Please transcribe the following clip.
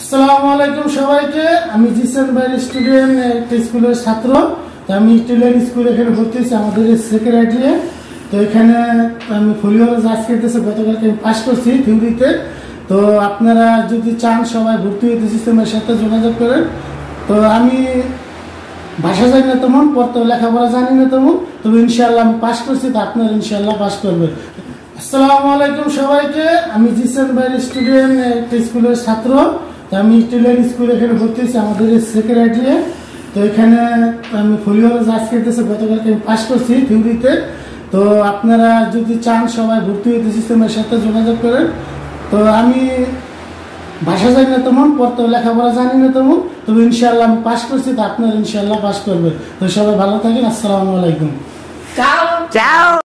আসসালামু আলাইকুম সবাইকে। আমি জিসান ভাইয়ের স্টুডেন্ট একটা স্কুলের ছাত্র। তো আমি স্টুডেন্ট স্কুলে এখানে ভর্তি হয়েছি আমাদের সেক্রেটারি তো এখানে আমি ফলিও আজকে দিতেছে গতকালকে আমি পাস করছি থিওরিতে তো আপনারা যদি চান সবাই ভর্তি হইতে সিস্টেমের সাথে যোগাযোগ করেন। তো আমি ভাষা জানি না তেমন, পড়তে লেখাপড়া জানি না তেমন। তবে ইনশাল্লাহ আমি পাস করছি, তো আপনারা ইনশাল্লাহ পাস করবেন। আসসালামু আলাইকুম সবাইকে। আমি জিসান ভাইয়ের স্টুডেন্ট একটা স্কুলের ছাত্র। আমি স্টুডেন্ট স্কুলে এখানে ভর্তি হয়েছি আমাদের সেক্রেটারি তো এখানে আমি ফলিও আজকে দিতেছে গতকালকে আমি পাস করছি থিওরিতে তো আপনারা যদি চান সবাই ভর্তি হইতে সিস্টেমের সাথে যোগাযোগ করেন। তো আমি ভাষা জানি না তেমন পড়তে লেখাপড়া জানি না তেমন তবে ইনশাল্লাহ আমি পাস করছি তো আপনারা ইনশাল্লাহ পাস করবেন। তো সবাই ভালো থাকেন আসসালামু আলাইকুম। Ciao! Ciao!